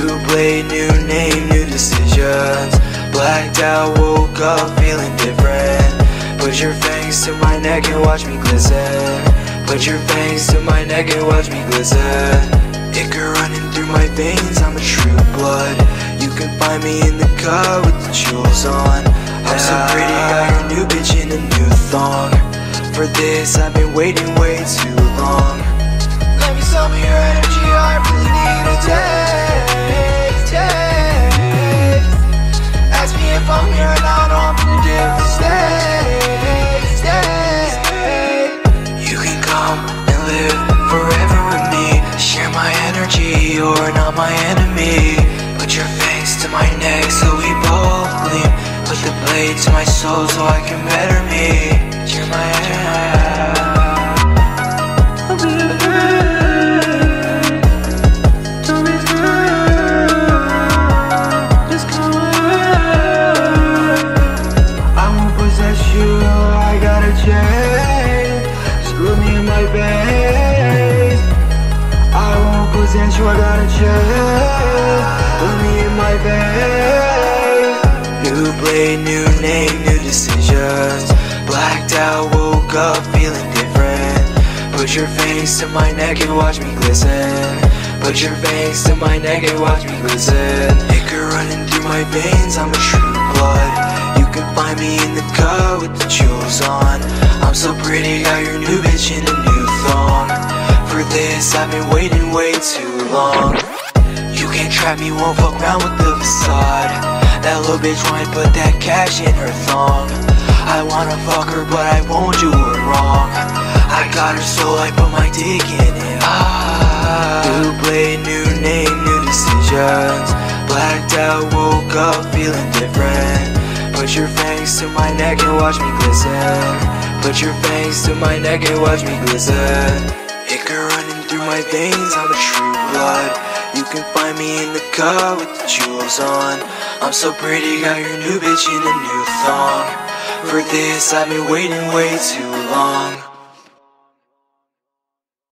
blade, new name, new decisions. Blacked out, woke up feeling different. Put your fangs to my neck and watch me glisten. Put your fangs to my neck and watch me glisten. Ichor running through my veins, I'm a true blood. You can find me in the car with the jewels on. I'm so pretty, got your new bitch in a new thong. For this, I've been waiting way too long. Not my enemy. Put your face to my neck so we both gleam. Put the blade to my soul so I can better me. Share my head, cheer my head. Just come away. I won't possess you, I got a chain. Screw me in my veins. I you, I got a chain. Screw me in my veins. New blade, new name, new decisions. Blacked out, woke up feeling different. Put your face to my neck and watch me glisten. Put your face to my neck and watch me glisten. Ichor running through my veins, I'm a true blood. You can find me in the car with the jewels on. I'm so pretty, got your new bitch in a new thong. For this, I've been waiting too long. You can't trap me, won't fuck around with the facade. That little bitch wanna put that cash in her thong. I wanna fuck her, but I won't do her wrong. I got her soul, I put my dick in it. Ah, new blade, new name, new decisions. Blacked out, woke up feeling different. Put your fangs to my neck and watch me glisten. Put your fangs to my neck and watch me glisten. Ichor running through my veins, I'm a true blood. You can find me in the car with the jewels on. I'm so pretty, got your new bitch in a new thong. For this, I've been waiting way too long.